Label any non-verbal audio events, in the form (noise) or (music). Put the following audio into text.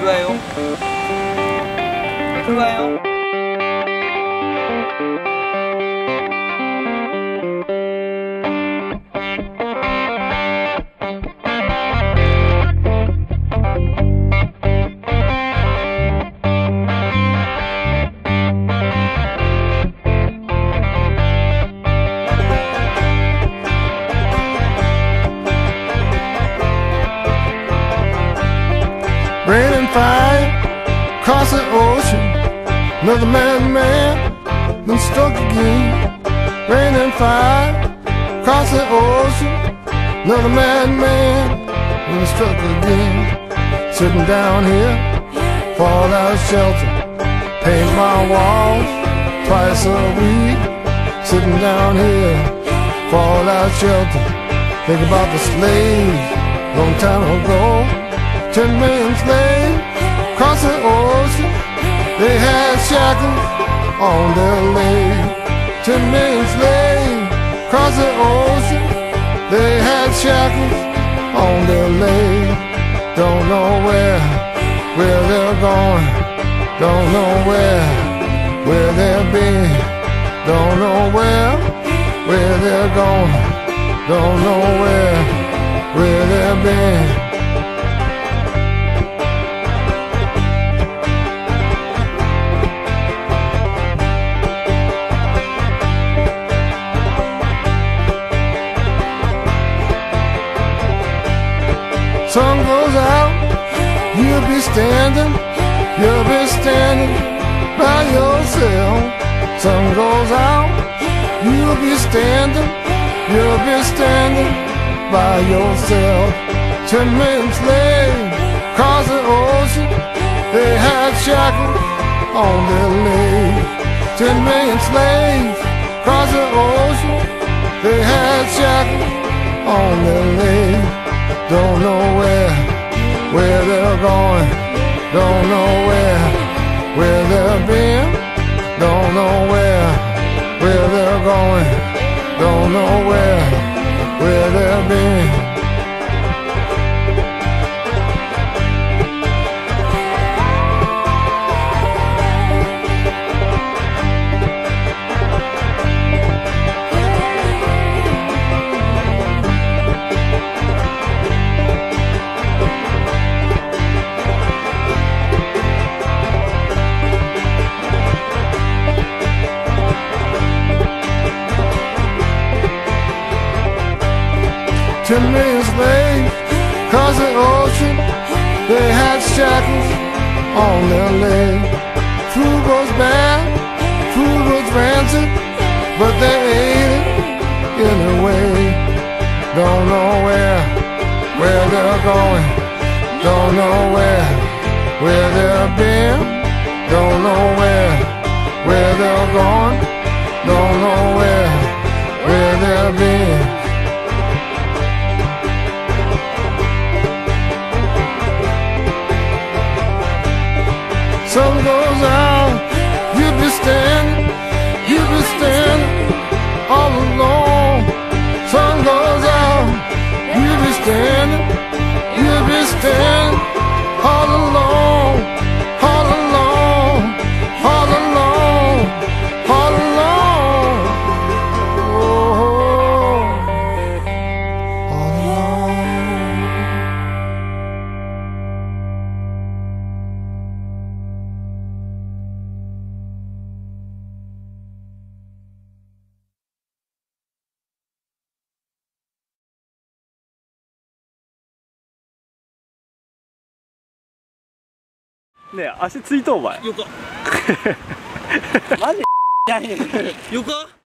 들어가요. 네, 들어가요. Rain and fire across the ocean. Another man, man, been struck again. Rain and fire across the ocean. Another man, man, been struck again. Sitting down here, fallout shelter. Paint my walls twice a week. Sitting down here, fallout shelter. Think about the slaves long time ago. Ten million slaves across the ocean. They had shackles on their legs. Ten million slaves across the ocean. They had shackles on their legs. Don't know where, where they're going. Don't know where, where they've been. Don't know where, where they're going. Don't know where, where sun goes out, you'll be standing, you'll be standing by yourself. Sun goes out, you'll be standing, you'll be standing by yourself. Ten men slaves across the ocean, they had shackles on their legs. Ten slaves across the ocean, they had shackles on their legs. Don't know where, where they're going. Don't know where, Million slaves across the ocean. They had shackles on their legs. Food was bad, food was rancid, but they ate it anyway. Don't know where, where they're going. Don't know where, where they've been. ねえ足ついとお前。よか (laughs) マジよか